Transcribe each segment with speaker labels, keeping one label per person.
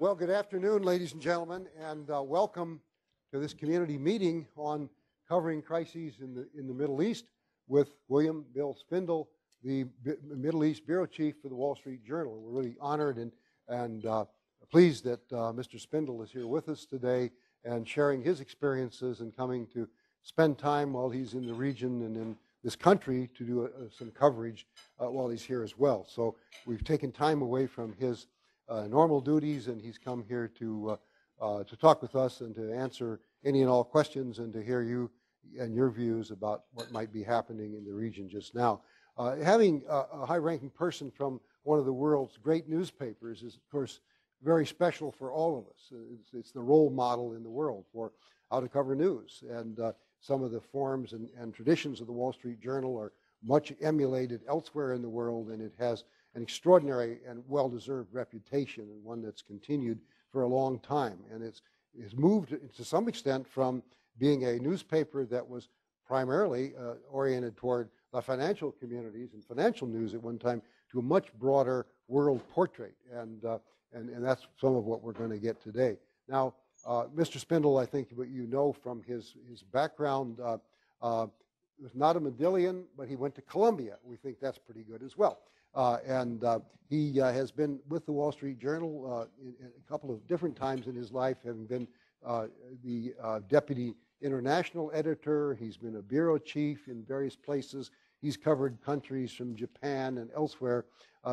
Speaker 1: Well, good afternoon, ladies and gentlemen, and uh, welcome to this community meeting on covering crises in the, in the Middle East with William Bill Spindle, the B Middle East Bureau Chief for the Wall Street Journal. We're really honored and, and uh, pleased that uh, Mr. Spindle is here with us today and sharing his experiences and coming to spend time while he's in the region and in this country to do uh, some coverage uh, while he's here as well. So we've taken time away from his normal duties, and he's come here to to talk with us and to answer any and all questions and to hear you and your views about what might be happening in the region just now. Uh, having a, a high-ranking person from one of the world's great newspapers is, of course, very special for all of us. It's, it's the role model in the world for how to cover news. And uh, some of the forms and, and traditions of the Wall Street Journal are much emulated elsewhere in the world, and it has an extraordinary and well-deserved reputation and one that's continued for a long time. And it's, it's moved to some extent from being a newspaper that was primarily uh, oriented toward the financial communities and financial news at one time to a much broader world portrait. And, uh, and, and that's some of what we're going to get today. Now, uh, Mr. Spindle, I think what you know from his, his background, uh, uh, was not a Medillian, but he went to Columbia. We think that's pretty good as well. Uh, and uh, he uh, has been with the Wall Street Journal in, in a couple of different times in his life, having been the deputy international editor. He's been a bureau chief in various places. He's covered countries from Japan and elsewhere.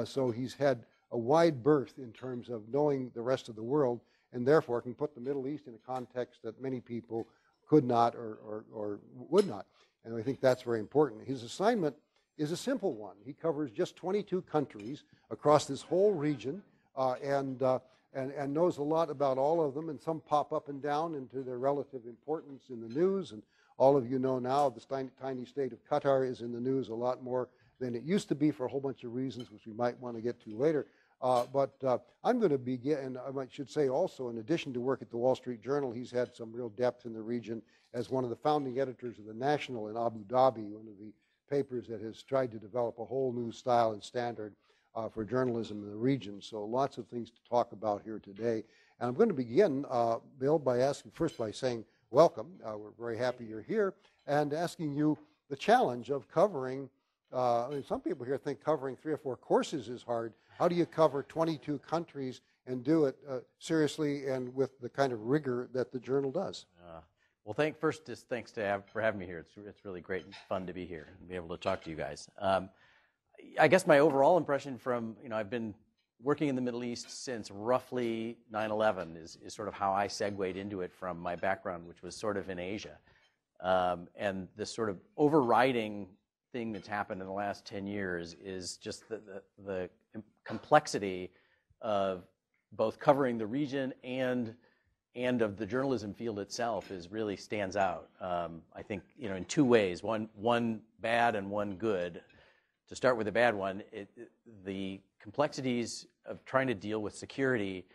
Speaker 1: so he's had a wide berth in terms of knowing the rest of the world and therefore can put the Middle East in a context that many people could not or, or, or would not. And I think that's very important. His assignment is a simple one. He covers just 22 countries across this whole region uh, and, uh, and, and knows a lot about all of them, and some pop up and down into their relative importance in the news. And all of you know now the tiny, tiny state of Qatar is in the news a lot more than it used to be for a whole bunch of reasons, which we might want to get to later. Uh, but uh, I'm going to begin, and I should say also, in addition to work at the Wall Street Journal, he's had some real depth in the region as one of the founding editors of the National in Abu Dhabi, one of the papers that has tried to develop a whole new style and standard uh, for journalism in the region. So lots of things to talk about here today. And I'm going to begin, uh, Bill, by asking first by saying welcome. Uh, we're very happy you're here, and asking you the challenge of covering. Uh, I mean, some people here think covering three or four courses is hard. How do you cover 22 countries and do it uh, seriously and with the kind of rigor that the journal does?
Speaker 2: Well, thank first, just thanks to have, for having me here. It's, it's really great and fun to be here and be able to talk to you guys. Um, I guess my overall impression from, you know, I've been working in the Middle East since roughly 9-11 is, is sort of how I segued into it from my background, which was sort of in Asia. Um, and this sort of overriding thing that's happened in the last 10 years is just the, the, the complexity of both covering the region and and of the journalism field itself is really stands out. Um, I think you know in two ways: one one bad and one good. To start with the bad one, it, the complexities of trying to deal with security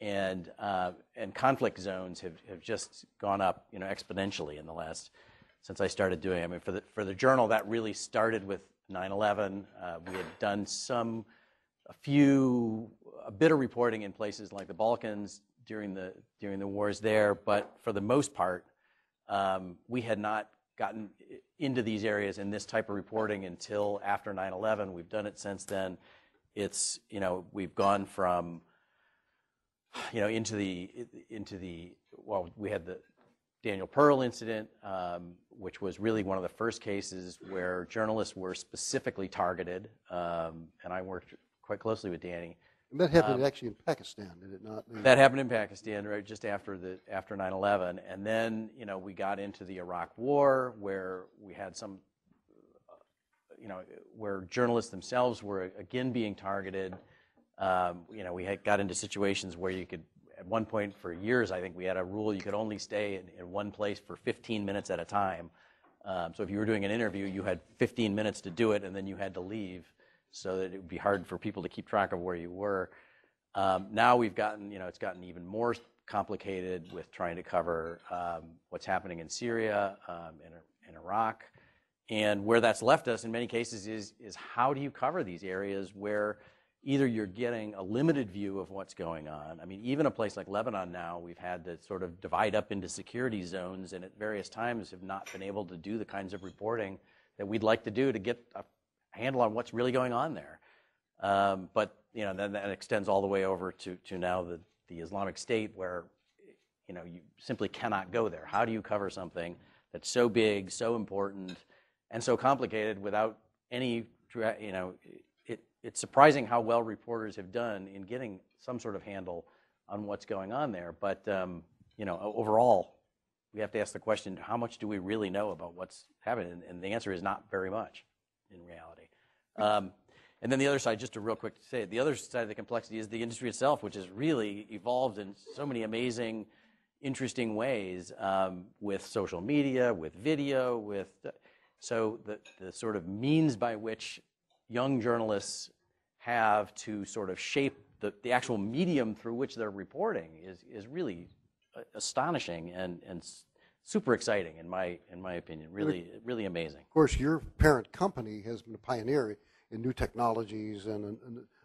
Speaker 2: and uh, and conflict zones have, have just gone up you know exponentially in the last since I started doing. It. I mean, for the for the journal, that really started with 9/11. Uh, we had done some, a few, a bit of reporting in places like the Balkans during the during the wars there, but for the most part, um, we had not gotten into these areas in this type of reporting until after 9/11. We've done it since then. It's you know we've gone from you know into the into the well we had the Daniel Pearl incident, um, which was really one of the first cases where journalists were specifically targeted, um, and I worked quite closely with Danny.
Speaker 1: And that happened um, actually in Pakistan, did it not?
Speaker 2: That happened in Pakistan, right, just after the after 9/11, and then you know we got into the Iraq War, where we had some, uh, you know, where journalists themselves were again being targeted. Um, you know, we had, got into situations where you could at one point for years, I think we had a rule you could only stay in, in one place for 15 minutes at a time. Um, so if you were doing an interview, you had 15 minutes to do it, and then you had to leave, so that it would be hard for people to keep track of where you were. Um, now we've gotten, you know, it's gotten even more complicated with trying to cover um, what's happening in Syria, um, in, in Iraq, and where that's left us in many cases is is how do you cover these areas where either you're getting a limited view of what's going on. I mean, even a place like Lebanon now, we've had to sort of divide up into security zones, and at various times have not been able to do the kinds of reporting that we'd like to do to get a handle on what's really going on there. Um, but you know, then that extends all the way over to, to now the, the Islamic State, where you know you simply cannot go there. How do you cover something that's so big, so important, and so complicated without any you know It, it's surprising how well reporters have done in getting some sort of handle on what's going on there. But um, you know, overall, we have to ask the question: How much do we really know about what's happening? And, and the answer is not very much, in reality. Um, and then the other side, just to real quick say, the other side of the complexity is the industry itself, which has really evolved in so many amazing, interesting ways um, with social media, with video, with so the, the sort of means by which young journalists have to sort of shape the, actual medium through which they're reporting is, is really astonishing and, and super exciting in my, in my opinion. Really, really amazing.
Speaker 1: Of course, your parent company has been a pioneer in new technologies, and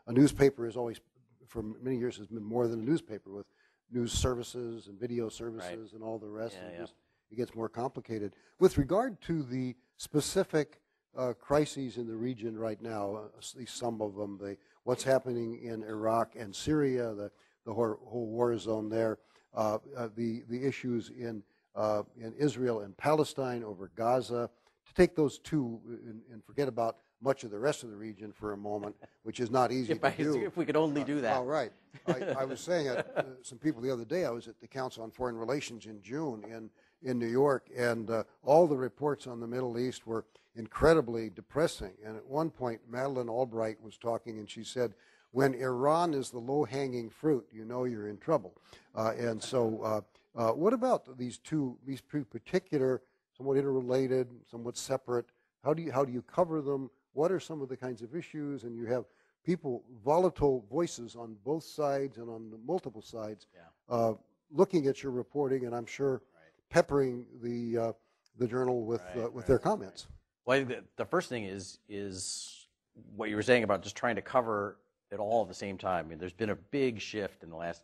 Speaker 1: a, a newspaper is always, for many years, has been more than a newspaper with news services and video services right. and all the rest.
Speaker 2: Yeah,
Speaker 1: it,
Speaker 2: yeah.
Speaker 1: Just, it gets more complicated. With regard to the specific uh, crises in the region right now, uh, at least some of them. The, what's happening in Iraq and Syria, the, the whole, whole war zone there, uh, uh, the, the issues in, uh, in Israel and Palestine over Gaza. To take those two and, and, forget about much of the rest of the region for a moment, which is not easy
Speaker 2: if
Speaker 1: to
Speaker 2: I,
Speaker 1: do.
Speaker 2: If we could only do that.
Speaker 1: All right. I, I was saying it, some people the other day, I was at the Council on Foreign Relations in June in, in New York, and all the reports on the Middle East were – incredibly depressing. And at one point, Madeleine Albright was talking, and she said, when Iran is the low hanging fruit, you know you're in trouble. Uh, and so, uh, uh, what about these two, these two particular, somewhat interrelated, somewhat separate? How do you how do you cover them? What are some of the kinds of issues? And you have people, volatile voices on both sides and on multiple sides,
Speaker 2: yeah.
Speaker 1: Uh, looking at your reporting, and I'm sure right. peppering the uh, the journal with
Speaker 2: right,
Speaker 1: uh, with
Speaker 2: right,
Speaker 1: their comments.
Speaker 2: Well, the, the first thing is is what you were saying about just trying to cover it all at the same time. I mean, there's been a big shift in the last.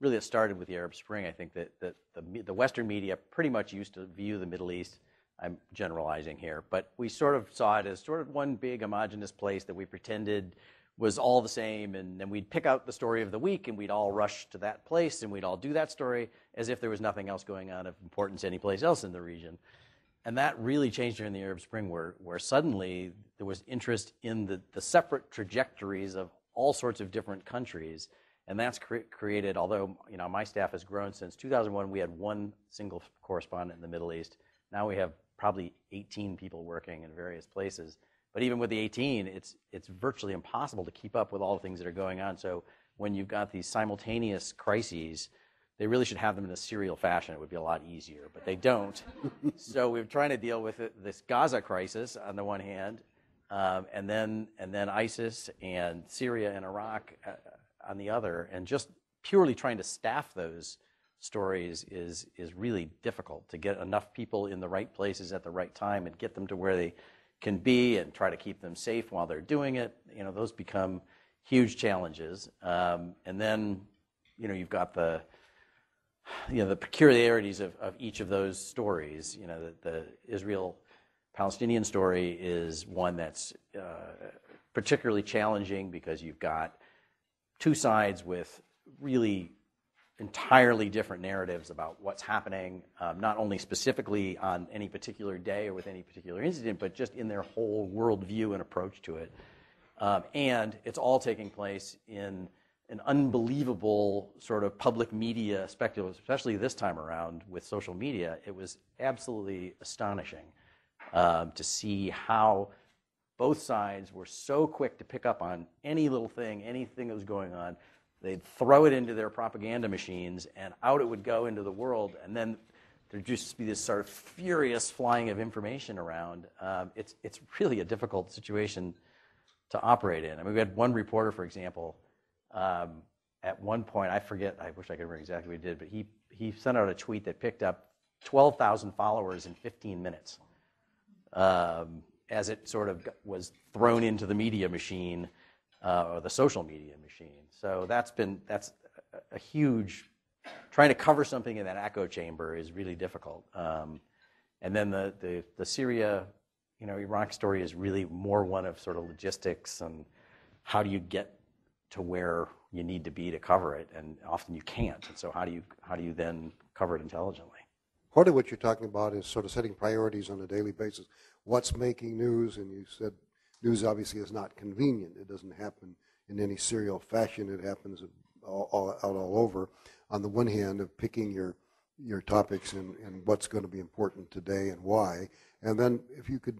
Speaker 2: Really, it started with the Arab Spring. I think that, that the the Western media pretty much used to view the Middle East. I'm generalizing here, but we sort of saw it as sort of one big homogenous place that we pretended was all the same, and then we'd pick out the story of the week, and we'd all rush to that place, and we'd all do that story as if there was nothing else going on of importance anyplace else in the region. And that really changed during the Arab Spring, where, where suddenly there was interest in the, the separate trajectories of all sorts of different countries. And that's cre- created, although you know, my staff has grown since 2001, we had one single correspondent in the Middle East. Now we have probably 18 people working in various places. But even with the 18, it's, it's virtually impossible to keep up with all the things that are going on. So when you've got these simultaneous crises, they really should have them in a serial fashion. It would be a lot easier, but they don't. so we're trying to deal with it, this Gaza crisis on the one hand, um, and then and then ISIS and Syria and Iraq uh, on the other, and just purely trying to staff those stories is is really difficult to get enough people in the right places at the right time and get them to where they can be and try to keep them safe while they're doing it. You know, those become huge challenges. Um, and then, you know, you've got the you know, the peculiarities of, of each of those stories. You know, the, the Israel Palestinian story is one that's uh, particularly challenging because you've got two sides with really entirely different narratives about what's happening, um, not only specifically on any particular day or with any particular incident, but just in their whole worldview and approach to it. Um, and it's all taking place in an unbelievable sort of public media spectacle, especially this time around with social media. It was absolutely astonishing um, to see how both sides were so quick to pick up on any little thing, anything that was going on. They'd throw it into their propaganda machines, and out it would go into the world. And then there'd just be this sort of furious flying of information around. Um, it's it's really a difficult situation to operate in. I mean, we had one reporter, for example um, at one point, I forget, I wish I could remember exactly what he did, but he, he sent out a tweet that picked up 12,000 followers in 15 minutes um, as it sort of was thrown into the media machine uh, or the social media machine. So that's been that's a, a huge trying to cover something in that echo chamber is really difficult. Um, and then the, the the Syria, you know, Iraq story is really more one of sort of logistics and how do you get to where you need to be to cover it, and often you can't. And so how do you how do you then cover it intelligently?
Speaker 1: Part of what you're talking about is sort of setting priorities on a daily basis. What's making news? And you said news obviously is not convenient. It doesn't happen in any serial fashion. It happens all, all, out all over. On the one hand, of picking your your topics and, and what's going to be important today and why. And then if you could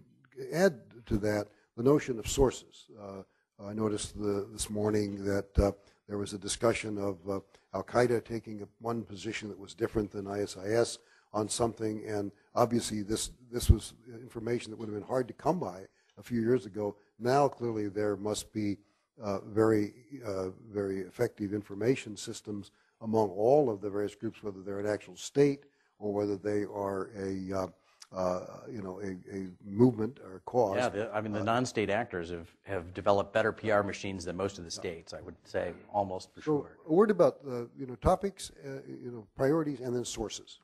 Speaker 1: add to that the notion of sources. Uh, I noticed the, this morning that uh, there was a discussion of uh, Al Qaeda taking one position that was different than ISIS on something, and obviously this this was information that would have been hard to come by a few years ago. Now clearly there must be uh, very uh, very effective information systems among all of the various groups, whether they're an actual state or whether they are a uh, uh, you know, a, a, movement or a cause.
Speaker 2: Yeah, the, I mean, the non-state actors have, have developed better PR machines than most of the states. I would say almost for
Speaker 1: so
Speaker 2: sure.
Speaker 1: A word about the you know topics, uh, you know, priorities, and then sources.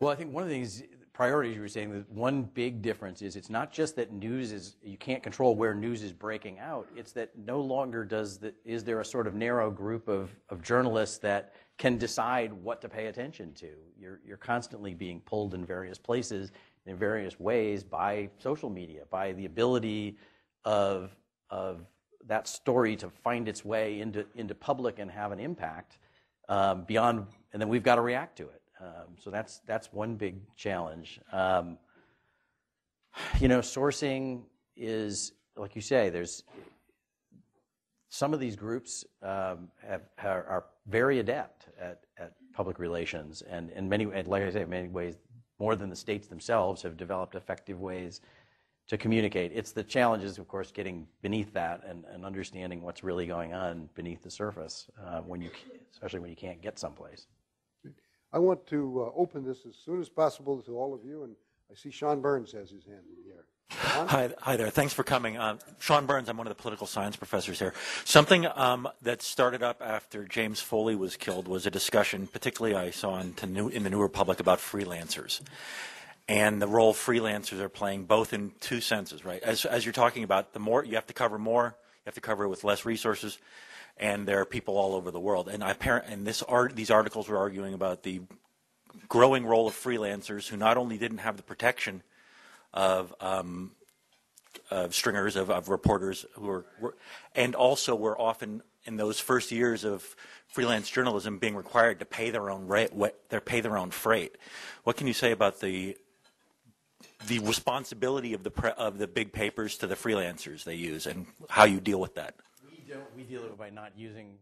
Speaker 2: Well, I think one of the things priorities you were saying that one big difference is it's not just that news is you can't control where news is breaking out. It's that no longer does the, is there a sort of narrow group of, of journalists that can decide what to pay attention to. You're, you're constantly being pulled in various places in various ways by social media by the ability of, of that story to find its way into, into public and have an impact um, beyond and then we've got to react to it um, so that's that's one big challenge. Um, you know, sourcing is like you say. There's some of these groups um, have, are, are, very adept at, at public relations, and in many, and like I say, in many ways, more than the states themselves have developed effective ways to communicate. It's the challenges, of course, getting beneath that and, and understanding what's really going on beneath the surface uh, when you, especially when you can't get someplace.
Speaker 1: I want to uh, open this as soon as possible to all of you, and I see Sean Burns has his hand in the air.
Speaker 3: Hi, hi there. Thanks for coming. Um, Sean Burns, I'm one of the political science professors here. Something um, that started up after James Foley was killed was a discussion, particularly I saw in, New, in the New Republic, about freelancers and the role freelancers are playing, both in two senses, right? As, as you're talking about, the more you have to cover more, you have to cover it with less resources and there are people all over the world. And I and this art, these articles were arguing about the growing role of freelancers who not only didn't have the protection of, um, of stringers, of, of, reporters who were, were, and also were often in those first years of freelance journalism being required to pay their own rate, they pay their own freight. What can you say about the the responsibility of the pre, of the big papers to the freelancers they use and how you deal with that?
Speaker 2: Don't, we deal with it by not using,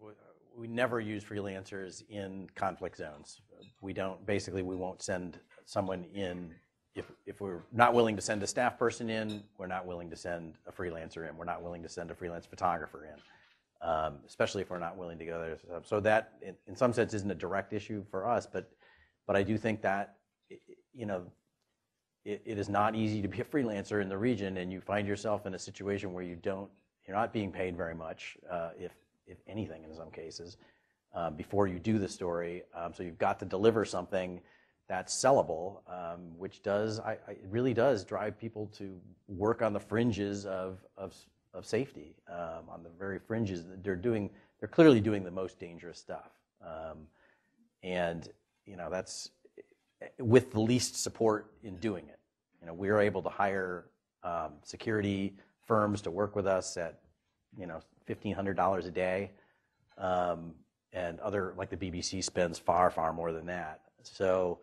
Speaker 2: we never use freelancers in conflict zones. We don't, basically, we won't send someone in. If, if we're not willing to send a staff person in, we're not willing to send a freelancer in. We're not willing to send a freelance photographer in, um, especially if we're not willing to go there. So that, in, in some sense, isn't a direct issue for us, but, but I do think that, you know, it, it is not easy to be a freelancer in the region, and you find yourself in a situation where you don't you're not being paid very much, uh, if, if anything in some cases, uh, before you do the story. Um, so you've got to deliver something that's sellable, um, which does, it really does drive people to work on the fringes of, safety, um, on the very fringes. They're doing, they're clearly doing the most dangerous stuff. And, you know, that's with the least support in doing it. You know, we're able to hire security firms to work with us at, you know, $1,500 a day. Um, and other, like the BBC spends far, far more than that. So,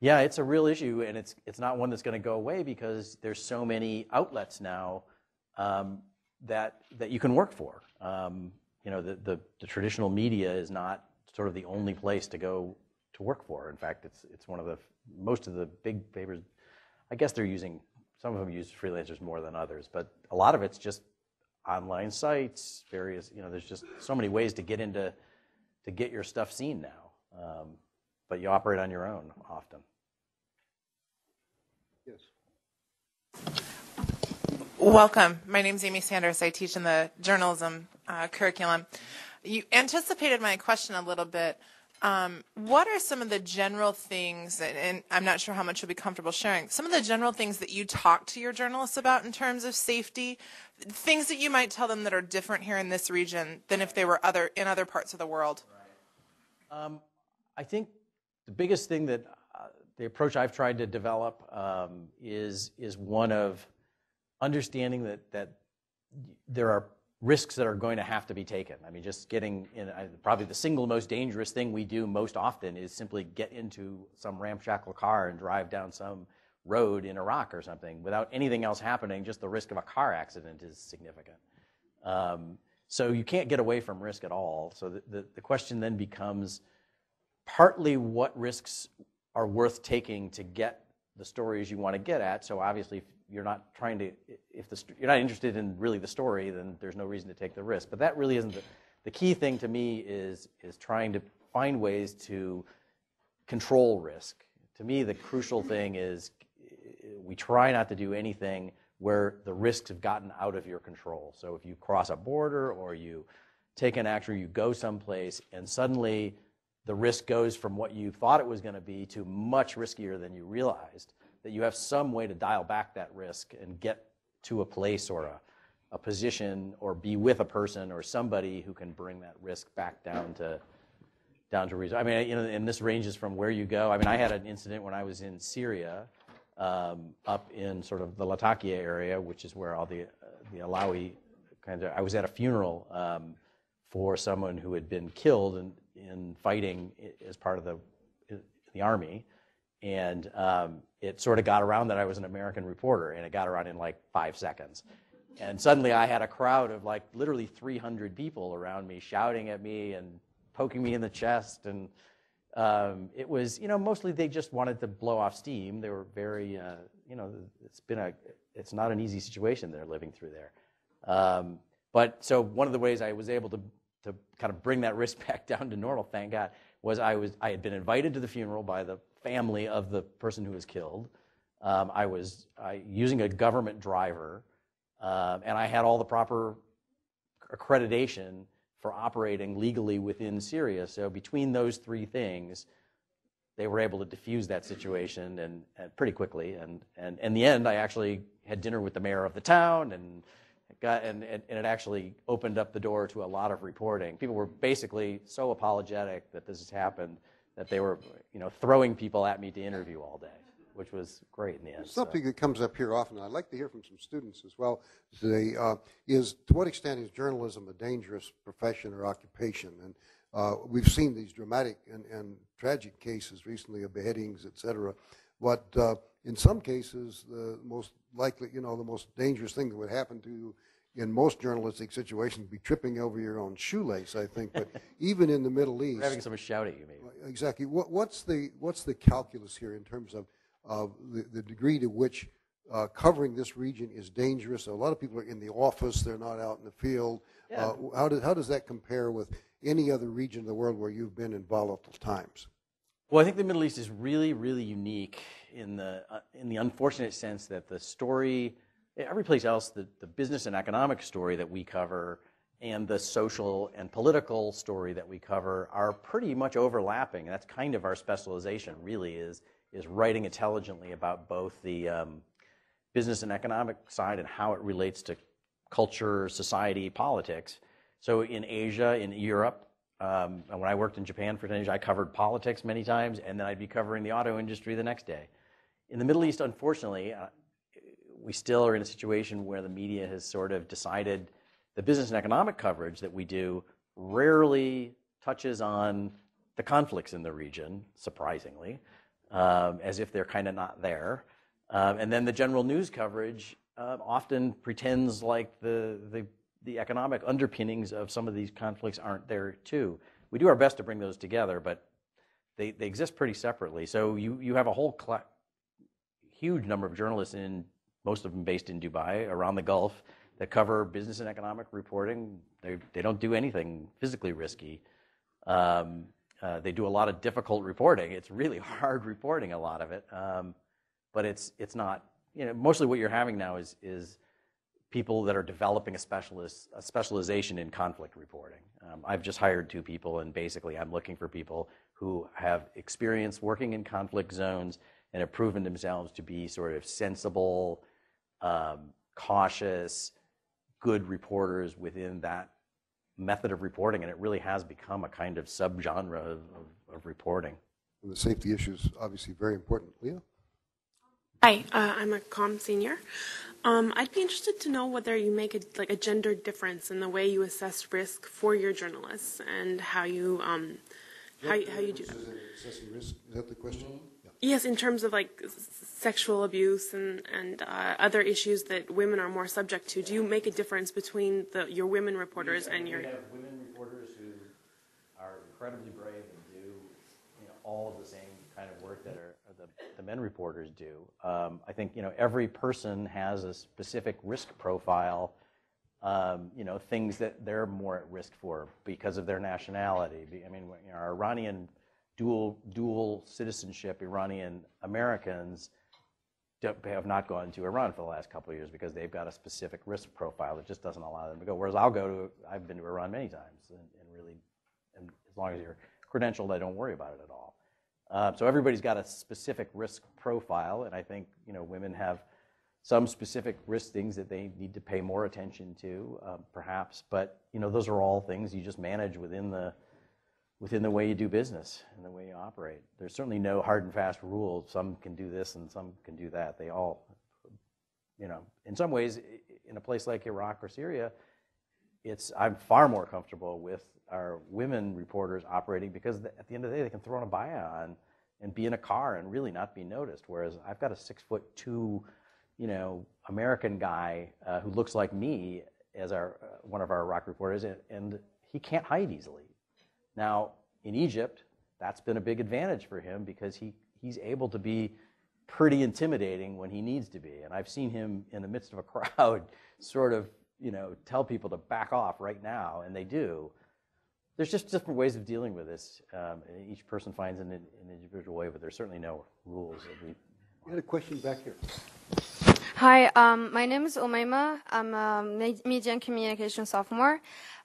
Speaker 2: yeah, it's a real issue, and it's, it's not one that's going to go away because there's so many outlets now um, that, that you can work for. Um, you know, the, the, traditional media is not sort of the only place to go to work for. In fact, it's, it's one of the, most of the big papers, I guess they're using some of them use freelancers more than others, but a lot of it's just online sites, various, you know, there's just so many ways to get into, to get your stuff seen now. Um, but you operate on your own often.
Speaker 1: Yes.
Speaker 4: Welcome. My name is Amy Sanders. I teach in the journalism uh, curriculum. You anticipated my question a little bit. Um, what are some of the general things, and, and, I'm not sure how much you'll be comfortable sharing, some of the general things that you talk to your journalists about in terms of safety, things that you might tell them that are different here in this region than if they were other in other parts of the world?
Speaker 2: Um, I think the biggest thing that uh, the approach I've tried to develop um, is is one of understanding that that there are risks that are going to have to be taken. I mean, just getting in, probably the single most dangerous thing we do most often is simply get into some ramshackle car and drive down some road in Iraq or something without anything else happening. Just the risk of a car accident is significant. Um, so you can't get away from risk at all. So the, the, the question then becomes partly what risks are worth taking to get the stories you want to get at. So obviously, you're not trying to, if the, you're not interested in really the story, then there's no reason to take the risk. But that really isn't the, the key thing to me is, is trying to find ways to control risk. To me, the crucial thing is we try not to do anything where the risks have gotten out of your control. So if you cross a border or you take an action, you go someplace, and suddenly the risk goes from what you thought it was going to be to much riskier than you realized that you have some way to dial back that risk and get to a place or a, a position or be with a person or somebody who can bring that risk back down to down to reason. I mean, you know, and this ranges from where you go. I mean, I had an incident when I was in Syria, um, up in sort of the Latakia area, which is where all the uh, the Alawi kind of. I was at a funeral um, for someone who had been killed in, in fighting as part of the the army, and um, it sort of got around that I was an American reporter, and it got around in like five seconds. And suddenly I had a crowd of like literally 300 people around me shouting at me and poking me in the chest. And um, it was, you know, mostly they just wanted to blow off steam. They were very, uh, you know, it's been a, it's not an easy situation they're living through there. Um, but so one of the ways I was able to, to kind of bring that risk back down to normal, thank God, was I was I had been invited to the funeral by the family of the person who was killed. Um, I was I, using a government driver, um, and I had all the proper accreditation for operating legally within Syria. So between those three things, they were able to diffuse that situation and, and pretty quickly. And, and in the end, I actually had dinner with the mayor of the town and got and, and, it actually opened up the door to a lot of reporting. People were basically so apologetic that this has happened that they were, you know, throwing people at me to interview all day, which was great in the end.
Speaker 1: Something
Speaker 2: so.
Speaker 1: that comes up here often, I'd like to hear from some students as well today, uh, is to what extent is journalism a dangerous profession or occupation? And uh, we've seen these dramatic and, and, tragic cases recently of beheadings, et cetera. But uh, in some cases, the most likely, you know, the most dangerous thing that would happen to you in most journalistic situations be tripping over your own shoelace, I think. But even in the Middle East,
Speaker 2: having someone shout at you, maybe.
Speaker 1: Exactly. What, what's the what's the calculus here in terms of the, the degree to which uh, covering this region is dangerous? So a lot of people are in the office; they're not out in the field. Yeah. Uh, how does how does that compare with any other region of the world where you've been in volatile times?
Speaker 2: Well, I think the Middle East is really, really unique in the uh, in the unfortunate sense that the story every place else, the, the business and economic story that we cover and the social and political story that we cover are pretty much overlapping. That's kind of our specialization, really, is, is writing intelligently about both the um, business and economic side and how it relates to culture, society, politics. So in Asia, in Europe, um, when I worked in Japan for 10 years, I covered politics many times, and then I'd be covering the auto industry the next day. In the Middle East, unfortunately, uh, we still are in a situation where the media has sort of decided the business and economic coverage that we do rarely touches on the conflicts in the region, surprisingly, um, as if they're kind of not there. Um, and then the general news coverage uh, often pretends like the, the, the economic underpinnings of some of these conflicts aren't there too. We do our best to bring those together, but they, they exist pretty separately. So you, you have a whole cl- huge number of journalists in most of them based in Dubai, around the Gulf, that cover business and economic reporting. They, they don't do anything physically risky. Um, uh, they do a lot of difficult reporting. It's really hard reporting, a lot of it. Um, but it's, it's not, you know, mostly what you're having now is, is people that are developing a specialist a specialization in conflict reporting. Um, I've just hired two people, and basically, I'm looking for people who have experience working in conflict zones and have proven themselves to be sort of sensible, cautious, good reporters within that method of reporting, and it really has become a kind of subgenre of, of, of reporting.
Speaker 1: And the safety issue is obviously very important. Leah?
Speaker 5: Hi, uh, I'm a com senior. Um, I'd be interested to know whether you make a, like a gender difference in the way you assess risk for your journalists and how you um, how, how you do that.
Speaker 1: Assessing risk, is that the question? Yeah.
Speaker 5: Yes, in terms of like sexual abuse and and uh, other issues that women are more subject to. Do you make a difference between the your women reporters and your
Speaker 2: We have women reporters who are incredibly brave and do you know, all of the same kind of work that are, are the, the men reporters do. Um, I think you know every person has a specific risk profile. Um, you know things that they're more at risk for because of their nationality. I mean, you know, our Iranian dual dual citizenship Iranian Americans have not gone to Iran for the last couple of years because they've got a specific risk profile that just doesn't allow them to go. Whereas I'll go to, I've been to Iran many times, and, and really, and as long as you're credentialed, I don't worry about it at all. Uh, so everybody's got a specific risk profile, and I think you know women have some specific risk things that they need to pay more attention to, um, perhaps. But you know those are all things you just manage within the within the way you do business and the way you operate. There's certainly no hard and fast rule. Some can do this and some can do that. They all, you know, in some ways, in a place like Iraq or Syria, it's I'm far more comfortable with our women reporters operating because at the end of the day they can throw on a on and be in a car and really not be noticed. Whereas I've got a six foot two, you know, American guy uh, who looks like me as our uh, one of our Iraq reporters, and, and he can't hide easily. Now, in Egypt, that's been a big advantage for him because he, he's able to be pretty intimidating when he needs to be. And I've seen him in the midst of a crowd sort of, you know, tell people to back off right now, and they do. There's just different ways of dealing with this. Um, each person finds an, an individual way, but there's certainly no rules that we.
Speaker 1: You had a question back here.
Speaker 6: Hi, um, my name is Umayma. I'm a media and communication sophomore.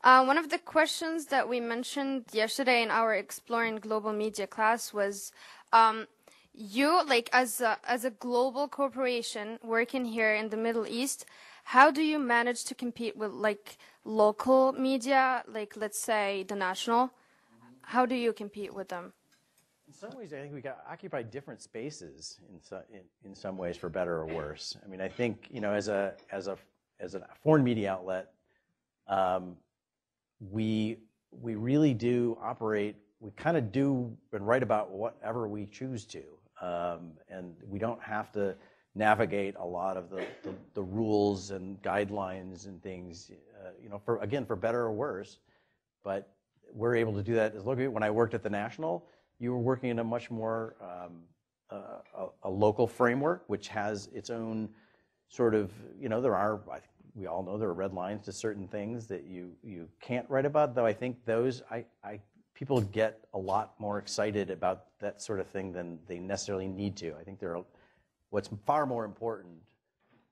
Speaker 6: Uh, one of the questions that we mentioned yesterday in our exploring global media class was, um, you like as a, as a global corporation working here in the Middle East, how do you manage to compete with like local media, like let's say the national? How do you compete with them?
Speaker 2: In some ways, I think we got occupy different spaces in, so, in, in some ways, for better or worse. I mean, I think you know, as a as a as a foreign media outlet, um, we we really do operate. We kind of do and write about whatever we choose to, um, and we don't have to navigate a lot of the, rules and guidelines and things. Uh, you know, for again, for better or worse, but we're able to do that. As look when I worked at the National, you were working in a much more um, a, a local framework, which has its own sort of you know there are I think we all know there are red lines to certain things that you you can't write about. Though I think those I, I people get a lot more excited about that sort of thing than they necessarily need to. I think there are what's far more important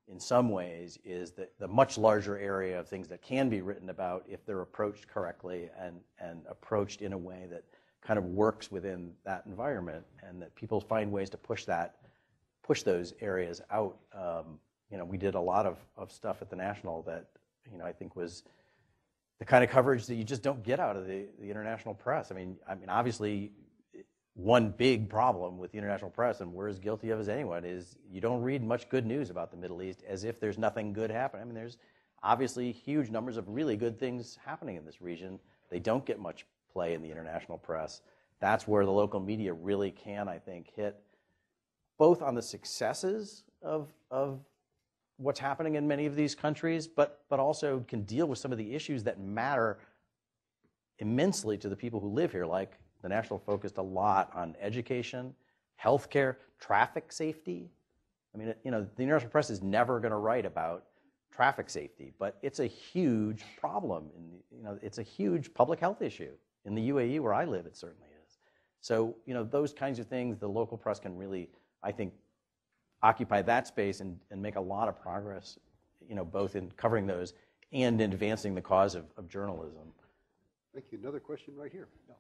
Speaker 2: in some ways is the, the much larger area of things that can be written about if they're approached correctly and, and approached in a way that kind of works within that environment and that people find ways to push that push those areas out um, you know we did a lot of, of stuff at the national that you know i think was the kind of coverage that you just don't get out of the, the international press i mean i mean obviously one big problem with the international press, and we're as guilty of as anyone, is you don't read much good news about the Middle East as if there's nothing good happening. I mean, there's obviously huge numbers of really good things happening in this region. They don't get much play in the international press. That's where the local media really can, I think, hit both on the successes of, of what's happening in many of these countries, but, but also can deal with some of the issues that matter immensely to the people who live here, like the National focused a lot on education, healthcare, traffic safety. I mean, you know, the international press is never going to write about traffic safety, but it's a huge problem. And, you know, it's a huge public health issue. In the UAE, where I live, it certainly is. So, you know, those kinds of things, the local press can really, I think, occupy that space and, and make a lot of progress you know, both in covering those and in advancing the cause of, of journalism.
Speaker 1: Thank you. Another question right here. No,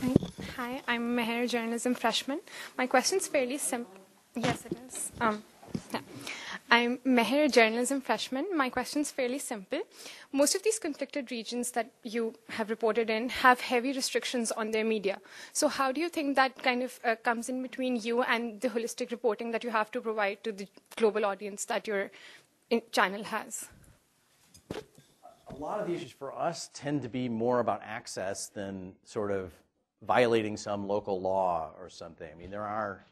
Speaker 1: thanks.
Speaker 7: Hi, I'm Meher, a journalism freshman. My question's fairly simple. Yes, it is. Um, yeah. I'm Meher, journalism freshman. My question's fairly simple. Most of these conflicted regions that you have reported in have heavy restrictions on their media. So, how do you think that kind of uh, comes in between you and the holistic reporting that you have to provide to the global audience that your channel has?
Speaker 2: a lot of the issues for us tend to be more about access than sort of violating some local law or something. I mean, there are.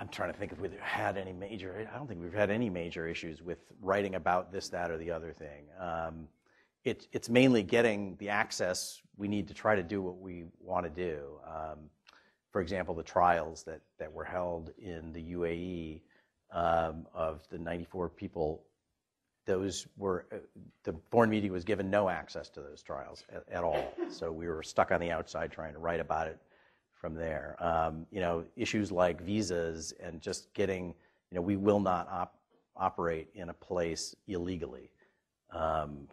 Speaker 2: I'm trying to think if we've had any major. I don't think we've had any major issues with writing about this, that, or the other thing. Um, it, it's mainly getting the access we need to try to do what we want to do. Um, for example, the trials that, that were held in the UAE um, of the 94 people those were uh, the foreign media was given no access to those trials at, at, all. So we were stuck on the outside trying to write about it from there. Um, you know, issues like visas and just getting, you know, we will not operate in a place illegally. Um,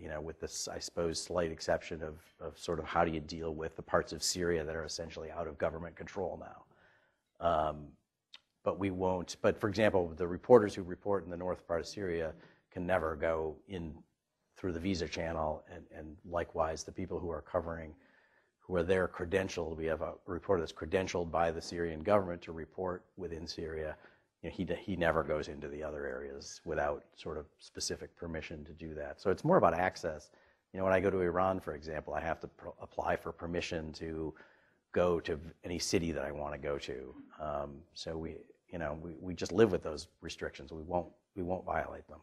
Speaker 2: you know, with this, I suppose, slight exception of, sort of how do you deal with the parts of Syria that are essentially out of government control now. Um, but we won't. But for example, the reporters who report in the north part of Syria can never go in through the visa channel, and likewise, the people who are covering, who are there credentialed, we have a reporter that's credentialed by the Syrian government to report within Syria. You know, he, he never goes into the other areas without sort of specific permission to do that. So it's more about access. You know, when I go to Iran, for example, I have to apply for permission to go to any city that I want to go to. Um, so we, you know, we, we just live with those restrictions. We won't, we won't violate them.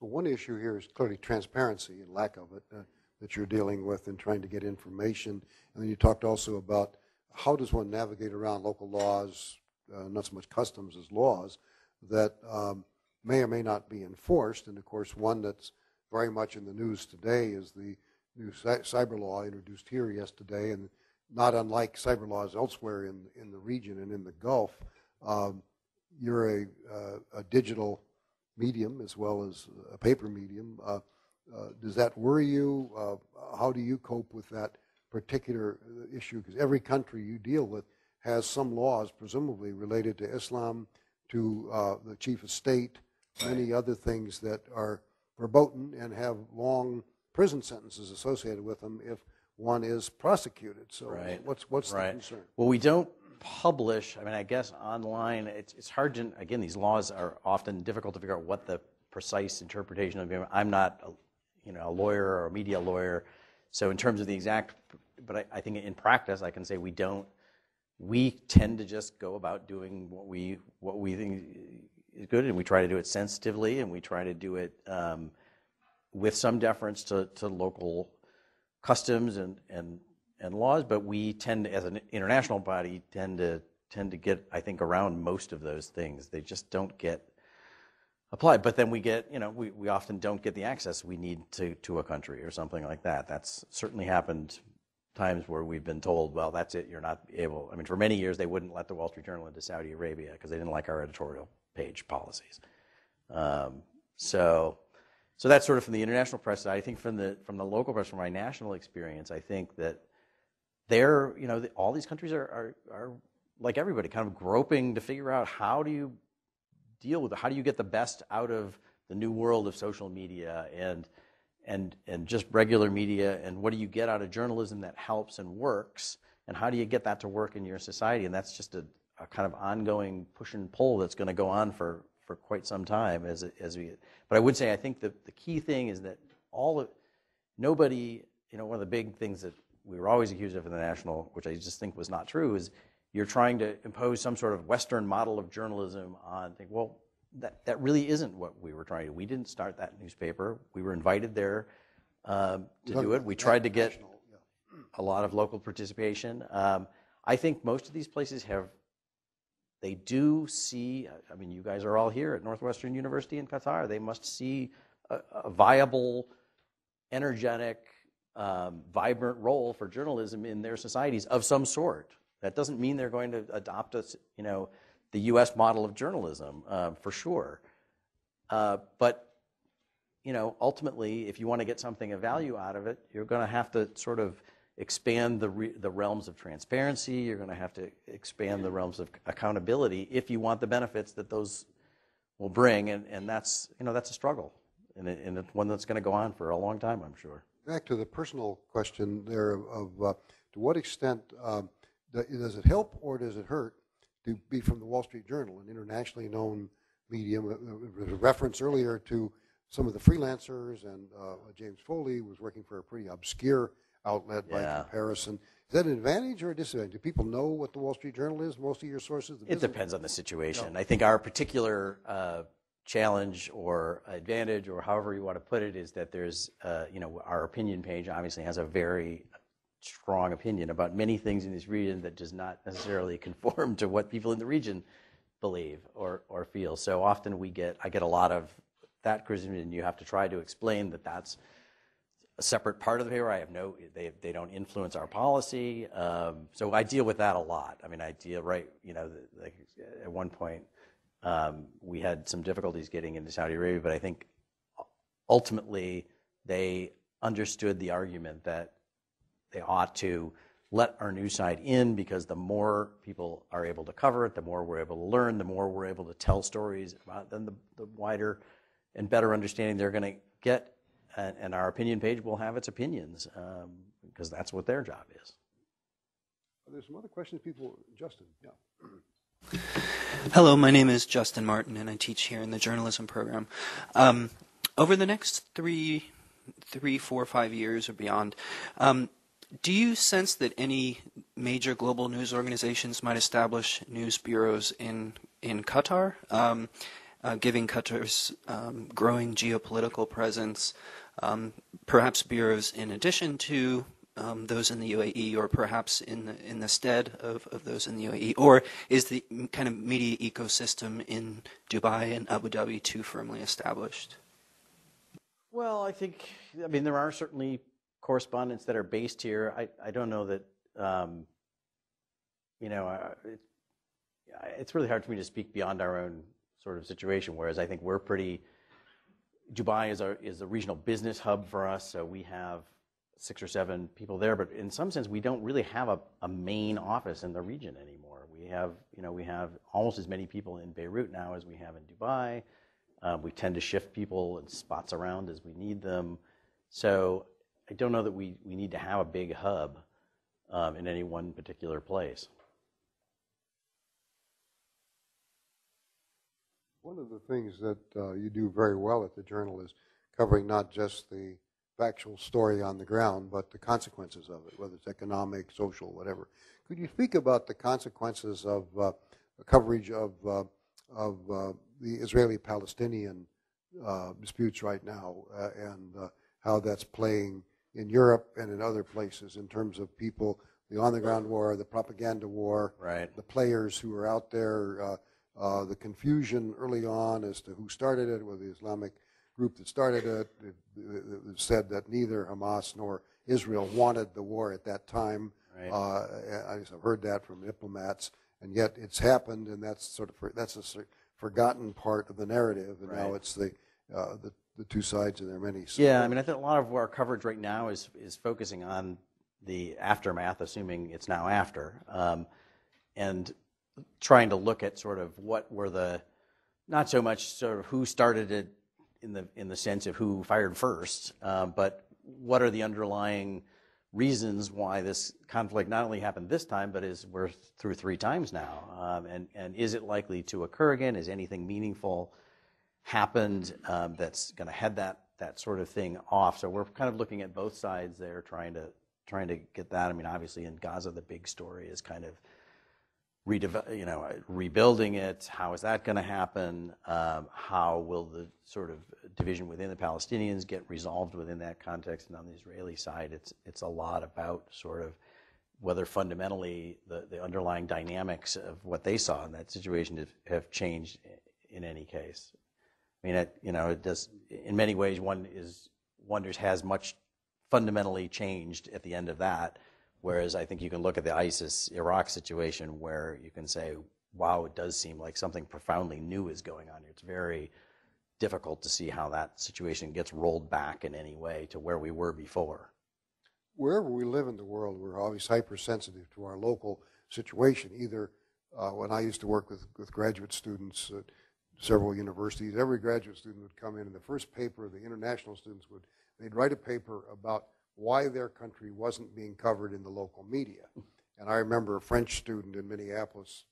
Speaker 1: Well, one issue here is clearly transparency and lack of it uh, that you're dealing with and trying to get information. And then you talked also about how does one navigate around local laws, uh, not so much customs as laws, that um, may or may not be enforced. And of course, one that's very much in the news today is the new cyber law introduced here yesterday, and not unlike cyber laws elsewhere in in the region and in the Gulf. Um, you're a, uh, a digital medium as well as a paper medium. Uh, Uh, does that worry you? Uh, how do you cope with that particular uh, issue? Because every country you deal with has some laws, presumably related to Islam, to uh, the chief of state, right. many other things that are verboten and have long prison sentences associated with them if one is prosecuted. So right. what's what's right. the concern?
Speaker 2: Well, we don't publish, I mean, I guess online, it's, it's hard to, again, these laws are often difficult to figure out what the precise interpretation of them. I'm not, a, you know, a lawyer or a media lawyer, so in terms of the exact, but I, I think in practice, I can say we don't, we tend to just go about doing what we, what we think is good, and we try to do it sensitively, and we try to do it um, with some deference to, to local customs and, and and laws, but we tend, as an international body, tend to tend to get, I think, around most of those things. They just don't get applied. But then we get, you know, we, we often don't get the access we need to to a country or something like that. That's certainly happened times where we've been told, well, that's it, you're not able. I mean, for many years they wouldn't let the Wall Street Journal into Saudi Arabia because they didn't like our editorial page policies. Um, so. So that's sort of from the international press side. I think from the from the local press, from my national experience, I think that they're, you know, all these countries are, are, are like everybody, kind of groping to figure out how do you deal with it? How do you get the best out of the new world of social media and, and, and just regular media? And what do you get out of journalism that helps and works? And how do you get that to work in your society? And that's just a, a kind of ongoing push and pull that's going to go on for, for quite some time as, as we, but I would say I think the, the key thing is that all of, nobody, you know, one of the big things that we were always accused of in the national, which I just think was not true, is you're trying to impose some sort of Western model of journalism on. Think, well, that that really isn't what we were trying to. We didn't start that newspaper. We were invited there um, to do it. We tried to get a lot of local participation. Um, I think most of these places have. They do see. I mean, you guys are all here at Northwestern University in Qatar. They must see a, a viable, energetic um, vibrant role for journalism in their societies of some sort. That doesn't mean they're going to adopt a, you know, the U.S. model of journalism uh, for sure. Uh, but you know, ultimately, if you want to get something of value out of it, you're going to have to sort of expand the, re- the realms of transparency. You're going to have to expand the realms of accountability if you want the benefits that those will bring. And, and that's, you know, that's a struggle. And, it, and it's one that's going to go on for a long time, I'm sure.
Speaker 1: Back to the personal question there of, uh, to what extent um, does it help or does it hurt to be from the Wall Street Journal, an internationally known medium? Uh, There was a reference earlier to some of the freelancers, and uh, James Foley was working for a pretty obscure outlet by comparison. Is that an advantage or a disadvantage? Do people know what the Wall Street Journal is? Most of your sources?
Speaker 2: It depends on the situation. I think our particular uh, challenge or advantage, or however you want to put it, is that there's, uh, you know, our opinion page obviously has a very strong opinion about many things in this region that does not necessarily conform to what people in the region believe or, or feel. So often we get, I get a lot of that criticism, and you have to try to explain that that's a separate part of the paper. I have no, they, they don't influence our policy. Um, so I deal with that a lot. I mean, I deal, right, you know, like at one point, um, we had some difficulties getting into Saudi Arabia, but I think ultimately they understood the argument that they ought to let our news side in because the more people are able to cover it, the more we're able to learn, the more we're able to tell stories about, then the, the wider and better understanding they're going to get. And, and our opinion page will have its opinions um, because that's what their job is.
Speaker 1: There's some other questions people, Justin, yeah.
Speaker 8: Hello, my name is Justin Martin, and I teach here in the journalism program. Um, over the next three, three, four, five years or beyond, um, do you sense that any major global news organizations might establish news bureaus in in Qatar, um, uh, giving Qatar's um, growing geopolitical presence, um, perhaps bureaus in addition to um, those in the UAE, or perhaps in the, in the stead of, of those in the UAE, or is the kind of media ecosystem in Dubai and Abu Dhabi too firmly established?
Speaker 2: Well, I think, I mean, there are certainly correspondents that are based here. I, I don't know that, um, you know, uh, it, it's really hard for me to speak beyond our own sort of situation, whereas I think we're pretty, Dubai is, our, is a regional business hub for us, so we have six or seven people there, but in some sense, we don't really have a, a main office in the region anymore. We have, you know, we have almost as many people in Beirut now as we have in Dubai. Uh, we tend to shift people and spots around as we need them. So I don't know that we, we need to have a big hub um, in any one particular place.
Speaker 1: One of the things that uh, you do very well at the Journal is covering not just the factual story on the ground, but the consequences of it, whether it's economic, social, whatever. Could you speak about the consequences of uh, coverage of, uh, of uh, the Israeli-Palestinian uh, disputes right now uh, and uh, how that's playing in Europe and in other places in terms of people, the on-the-ground war, the propaganda war,
Speaker 2: Right.
Speaker 1: the players who are out there, uh, uh, the confusion early on as to who started it, whether the Islamic group that started it, it, it, said that neither Hamas nor Israel wanted the war at that time.
Speaker 2: Right.
Speaker 1: Uh, I've heard that from diplomats, and yet it's happened, and that's sort of for, that's a forgotten part of the narrative, and now it's the, uh, the the two sides, and there are many.
Speaker 2: Yeah, I mean, I think a lot of our coverage right now is is focusing on the aftermath, assuming it's now after, um, and trying to look at sort of what were the not so much sort of who started it in the in the sense of who fired first, uh, but what are the underlying reasons why this conflict not only happened this time, but is we're through three times now, um, and and is it likely to occur again? Is anything meaningful? Happened um, that's going to head that that sort of thing off. So we're kind of looking at both sides there, trying to trying to get that. I mean, obviously in Gaza, the big story is kind of redevelop, you know, rebuilding it. How is that going to happen? Um, how will the sort of division within the Palestinians get resolved within that context? And on the Israeli side, it's it's a lot about sort of whether fundamentally the, the underlying dynamics of what they saw in that situation have, have changed in any case. I mean, it, you know, it does, in many ways, one is, wonders has much fundamentally changed at the end of that. Whereas I think you can look at the ISIS Iraq situation where you can say, wow, it does seem like something profoundly new is going on here. It's very difficult to see how that situation gets rolled back in any way to where we were before.
Speaker 1: Wherever we live in the world, we're always hypersensitive to our local situation. Either uh, when I used to work with, with graduate students at several universities, every graduate student would come in, and the first paper the international students would, they'd write a paper about why their country wasn't being covered in the local media. And I remember a French student in Minneapolis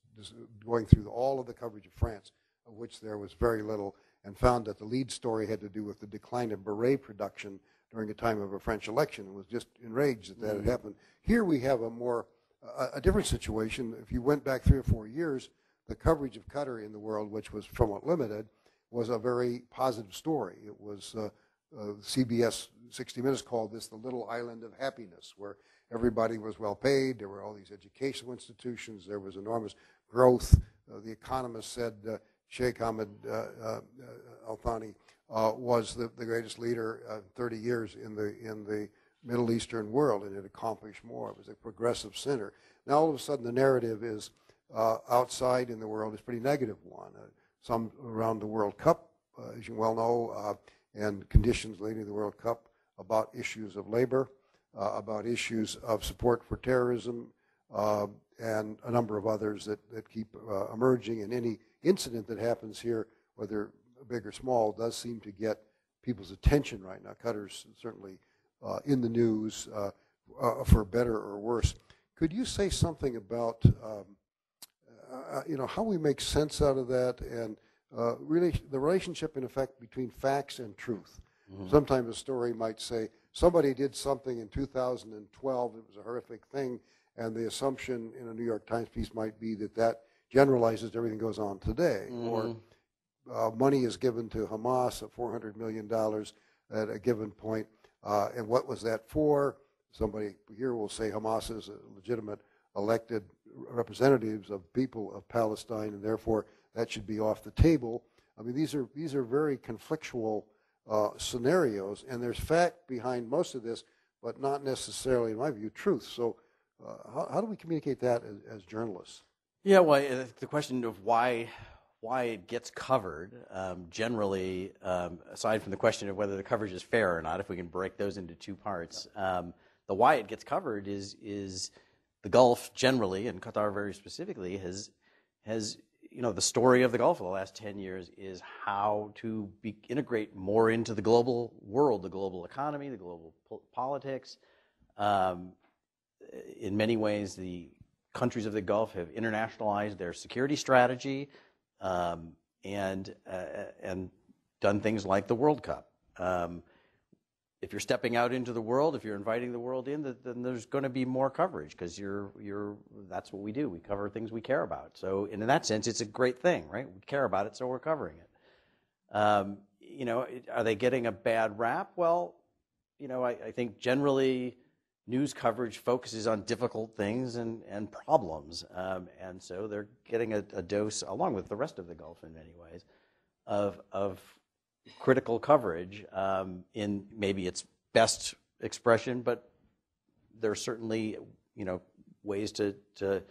Speaker 1: going through all of the coverage of France, of which there was very little, and found that the lead story had to do with the decline of beret production during a time of a French election and was just enraged that that had mm. happened. Here we have a more, a, a different situation. If you went back three or four years, the coverage of Qatar in the world, which was somewhat limited, was a very positive story. It was uh, uh, CBS 60 Minutes called this the little island of happiness, where everybody was well paid. There were all these educational institutions. There was enormous growth. Uh, the Economist said uh, Sheikh Ahmed uh, uh, Al Thani was the, the greatest leader uh, 30 years in the in the Middle Eastern world, and it accomplished more. It was a progressive center. Now all of a sudden, the narrative is uh, outside in the world is a pretty negative one. Uh, some around the World Cup, uh, as you well know, uh, and conditions leading to the World Cup about issues of labor, uh, about issues of support for terrorism, and a number of others that, that keep emerging. And any incident that happens here, whether big or small, does seem to get people's attention right now. Qatar's certainly uh, in the news uh, uh, for better or worse. Could you say something about um, uh, you know how we make sense out of that and uh, really the relationship in effect between facts and truth? Sometimes a story might say somebody did something in 2012, it was a horrific thing, and the assumption in a New York Times piece might be that that generalizes everything that goes on today. Or uh, money is given to Hamas of $400 million at a given point. Uh, and what was that for? Somebody here will say Hamas is a legitimate elected representatives of people of Palestine, and therefore that should be off the table. I mean, these are these are very conflictual uh, scenarios, and there's fact behind most of this, but not necessarily, in my view, truth. So, uh, how, how do we communicate that as, as journalists?
Speaker 2: Yeah, well, uh, the question of why why it gets covered um, generally, um, aside from the question of whether the coverage is fair or not, if we can break those into two parts, um, the why it gets covered is is the Gulf generally, and Qatar very specifically, has has you know the story of the Gulf for the last ten years is how to be, integrate more into the global world, the global economy, the global po- politics. Um, in many ways, the countries of the Gulf have internationalized their security strategy um, and uh, and done things like the World Cup. Um, if you're stepping out into the world, if you're inviting the world in, then there's going to be more coverage because you're you're that's what we do. We cover things we care about. So, in that sense, it's a great thing, right? We care about it, so we're covering it. Um, you know, are they getting a bad rap? Well, you know, I, I think generally news coverage focuses on difficult things and, and problems. Um, and so they're getting a, a dose, along with the rest of the Gulf in many ways, of, of critical coverage um, in maybe its best expression, but there are certainly, you know, ways to, to,